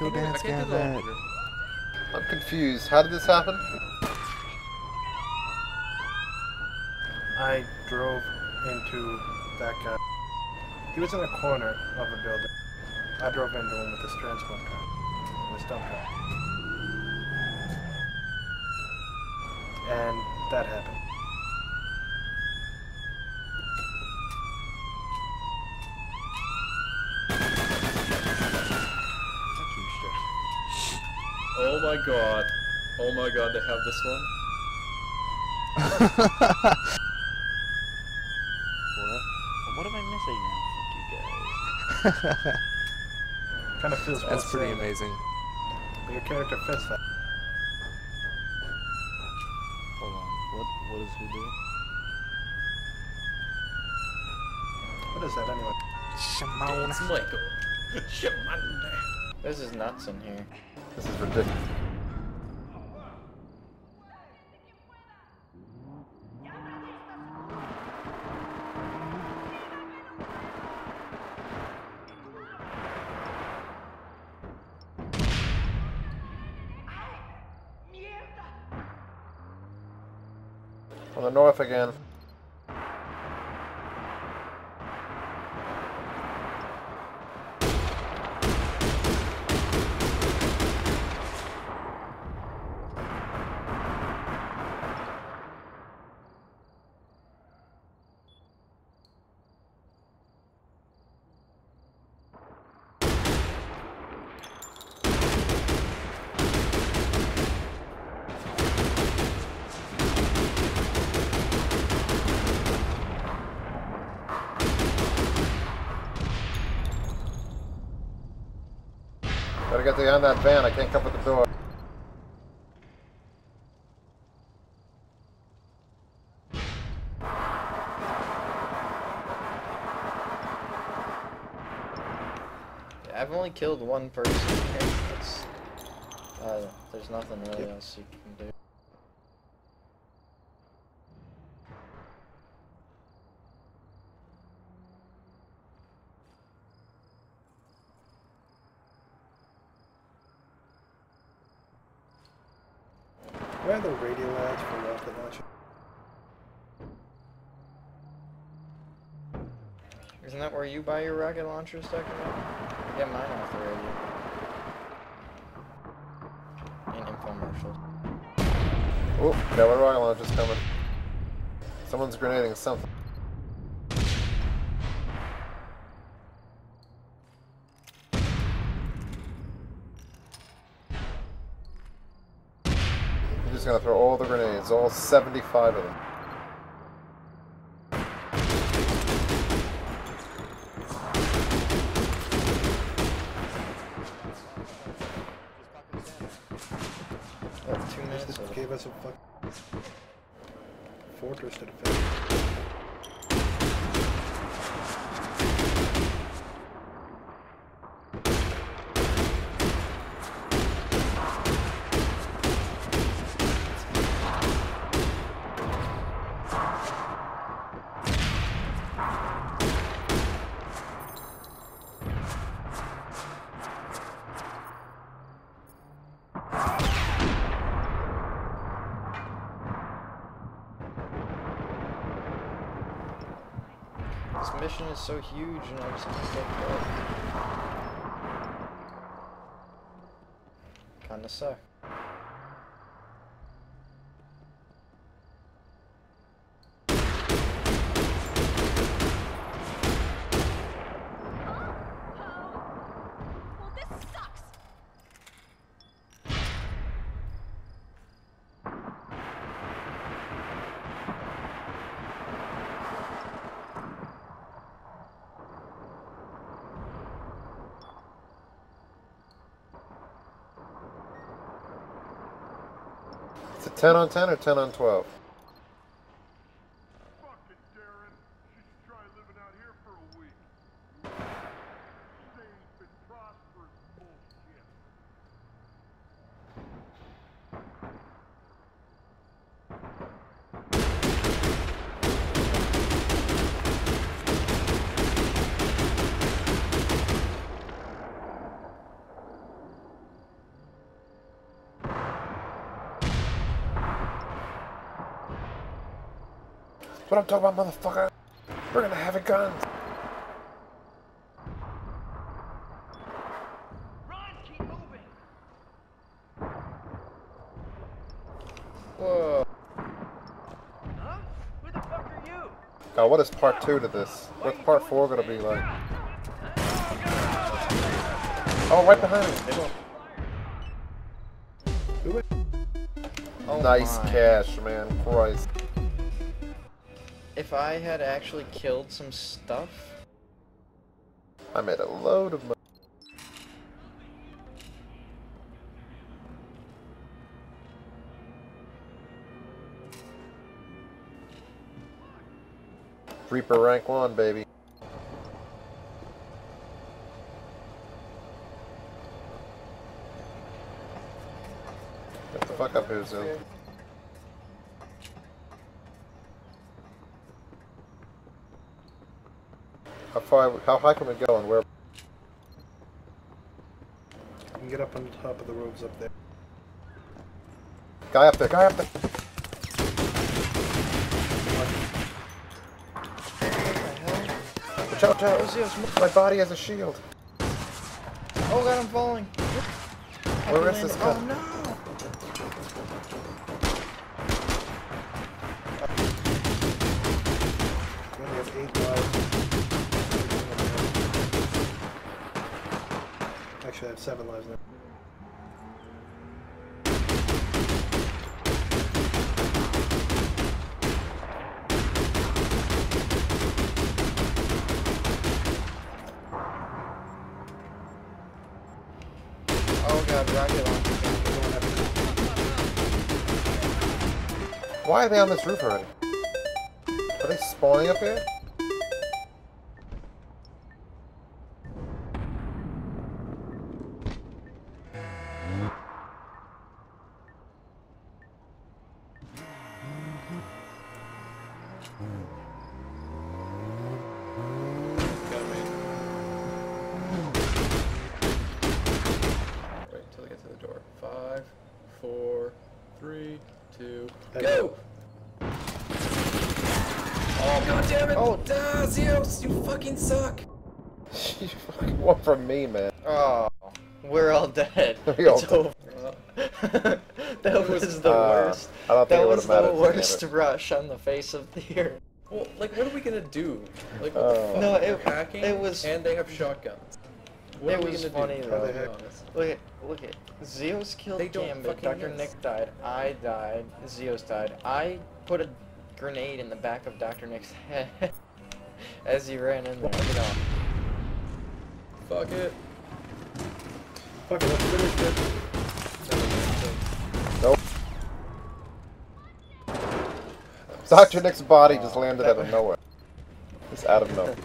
Go I dance, can't do the Gambit. elevator. I'm confused. How did this happen? I drove into that guy. He was in a corner of a building. I drove into him with this transport car. This dump truck. And that happened. Oh my god. Oh my god, they have this one. What? What am I missing now? Fuck you guys. Kind of feels That's pretty saying amazing. But your character fits that. Hold on. What? What does who do? What is that anyway? Shimon. It's Michael. Shimon. This is nuts in here. This is ridiculous. On the north again. Gotta get behind that van. I can't cover the door. Yeah, I've only killed one person. That's, uh, there's nothing really Yep. else you can do. Where are the radio ads for rocket launcher? Isn't that where you buy your rocket launchers, Dr. I get mine off the radio. And infomercials. Oh, got one rocket launcher's coming. Someone's grenading something. Just gonna throw all the grenades, all 75 of them. Two minutes gave us a fuck fortress to defend. Mission is so huge and I just can't get through. Kinda suck. Oh, oh. This sucks. Is a 10 on 10 or 10 on 12? Fucking Darren. She should try living out here for a week. Safe and prosperous bullshit. What I'm talking about, motherfucker? We're gonna have a gun. Whoa. Huh? Who the fuck are you? God, what is part two to this? What's part four gonna be like? Oh, right behind me. Oh nice my. cash, man. Christ. If I had actually killed some stuff, I made a load of money. Reaper rank one, baby. Get the fuck up here, How far? How high can we go, and where? You can get up on the top of the roofs up there. Guy up there! Guy up there! Watch out, Joe! My body has a shield. oh god, I'm falling. Where is this Oh no! You only have eight lives. Actually, I have seven lives now. Oh. Why are they on this roof already? Are they spawning up here? Three, two, go! Oh god damn it! Oh. Ah, Zeus, you fucking suck! you fucking one from me, man. Oh, we're all dead. We all it's dead. over. Uh, that was the Uh, worst. I don't think That it was the worst rush on the face of the earth. well, like, what are we gonna do? Like, what the fuck? No, They're it- hacking, it was- and they have shotguns. What It was funny, do? though. Be They- honest. Look at, look at. Zeus killed They Gambit, Dr. miss. Nick died, I died, Zeus died. I put a grenade in the back of Dr. Nick's head as he ran in there. Look at. Fuck it. Fuck it, let's finish this. Dr. Nick's body just landed out of nowhere. Just out of nowhere.